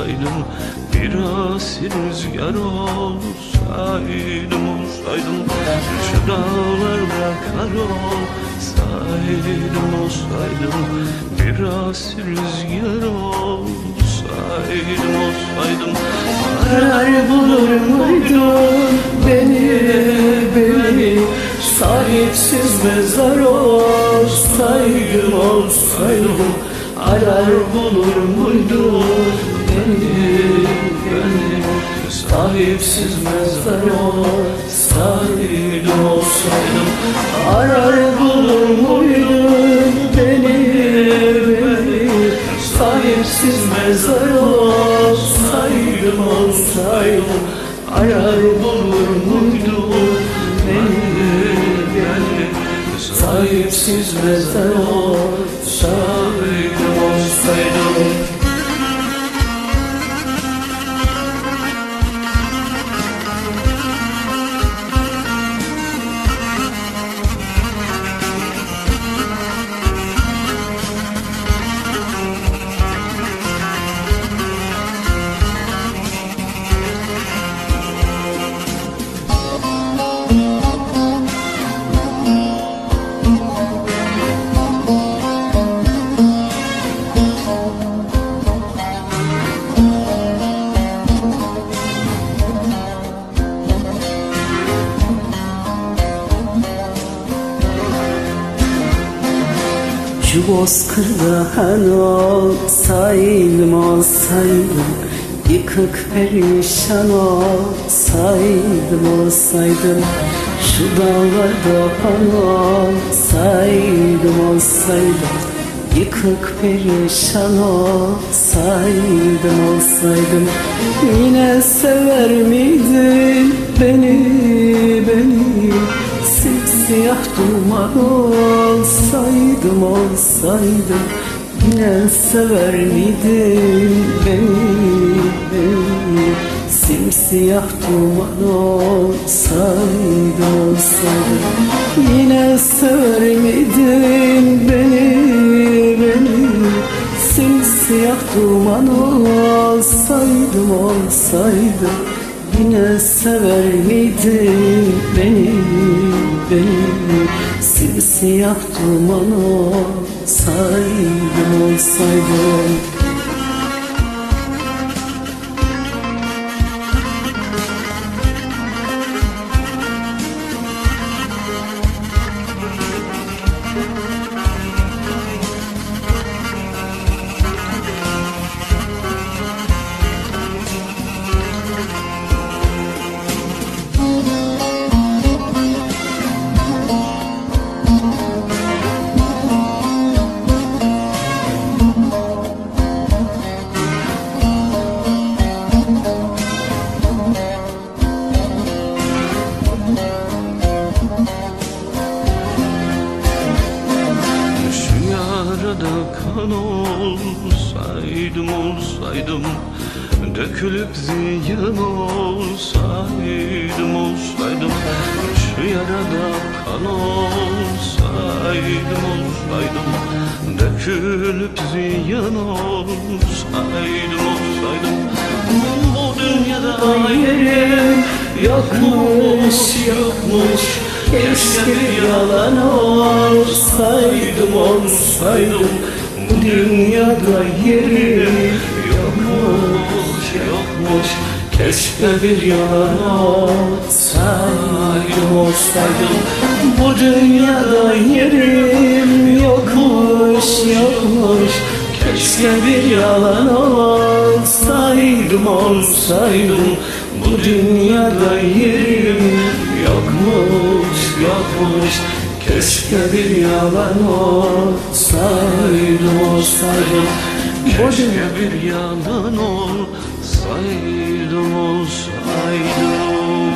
olsaydım Biraz rüzgar olsaydım olsaydım Şu dağlarda kar olsaydım olsaydım Biraz rüzgar olsaydım olsaydım. Arar bulur muydun beni beni? Sahipsiz mezar olsaydım olsaydım. Arar bulur muydun beni beni Sahipsiz mezar olsaydım olsaydım Arar bulur muydun beni beni Sahipsiz mezar olsaydım olsaydım Arar bulur muydun beni beni Sahipsiz mezar olsaydım olsaydım Şu bozkırda han olsaydım olsaydım Yıkık perişan olsaydım olsaydım Şu dağlarda olsaydım olsaydım Yıkık perişan olsaydım olsaydım Yine sever miydin beni beni Simsiyah duman olsaydım olsaydım Yine sever miydin beni beni? Simsiyah duman olsaydım olsaydım Yine sever miydin beni beni? Simsiyah duman olsaydım olsaydım Yine sever miydin beni beni Simsiyah duman olsaydım olsaydım kan olsaydım olsaydım Dökülüp ziyan olsaydım olsaydım Şu yarada kan olsaydım olsaydım Dökülüp ziyan olsaydım olsaydım Bu dünyada Yerim yokmuş yokmuş Keşke bir yalan olsaydım olsaydım dünyada yerim yokmuş yokmuş. Keşke bir yalan olsaydım olsaydım. Bu dünyada yerim yokmuş yokmuş. Keşke bir yalan olsaydım olsaydım. Bu dünyada yerim yokmuş yokmuş Keşke bir yalan olsaydım Bu Keşke bir yalan olsaydım olsaydım